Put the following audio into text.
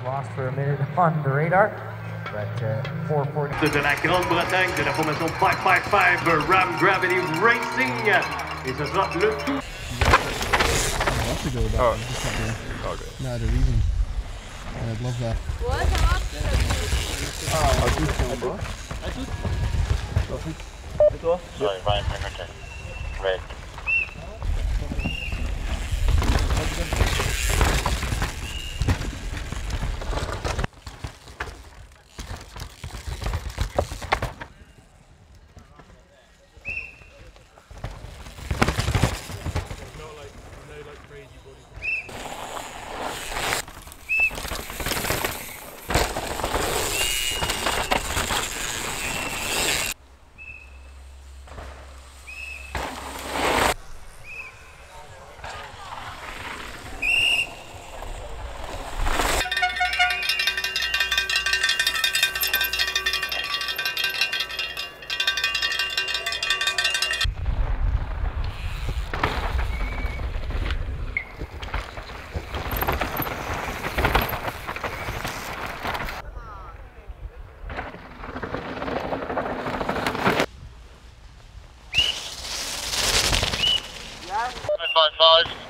He was lost for a minute on the radar, but uh, 440. de la Grande-Bretagne de la formation 555 RAAW Gravity Racing. Et ce sera le tout. I'd love to go with that. Oh. I'm just not doing Okay. no other reason. And I'd love that. Sorry, Ryan Pemberton. Red. Five